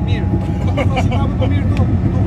Mirko. Eu falei assim, tava do do, do